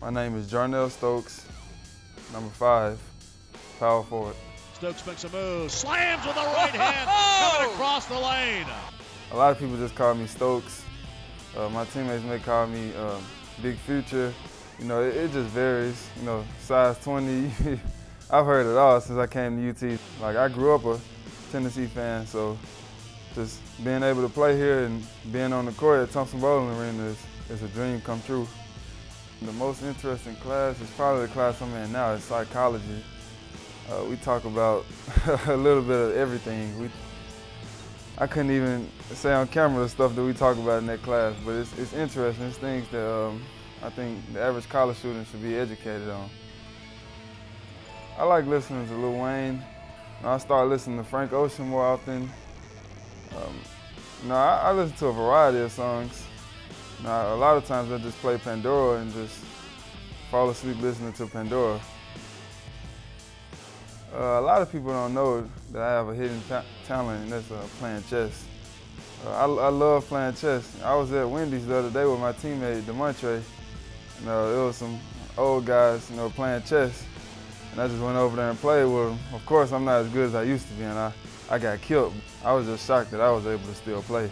My name is Jarnell Stokes, number five, power forward. Stokes makes a move, slams with the right hand, coming across the lane. A lot of people just call me Stokes. Uh, my teammates may call me uh, Big Future. You know, it, it, just varies. You know, size 20. I've heard it all since I came to UT. Like I grew up a Tennessee fan, so just being able to play here and being on the court at Thompson Boling Arena is, is a dream come true. The most interesting class is probably the class I'm in now, it's psychology. Uh, we talk about a little bit of everything. We, I couldn't even say on camera the stuff that we talk about in that class, but it's, it's interesting. It's things that um, I think the average college student should be educated on. I like listening to Lil Wayne. I start listening to Frank Ocean more often. Um, you know, I, I listen to a variety of songs. Now, a lot of times I just play Pandora and just fall asleep listening to Pandora. Uh, a lot of people don't know that I have a hidden ta talent, and that's uh, playing chess. Uh, I, I, love playing chess. I was at Wendy's the other day with my teammate, D'Montre. You know, it was some old guys, you know, playing chess. And I just went over there and played with them. Of course, I'm not as good as I used to be, and I, I got killed. I was just shocked that I was able to still play.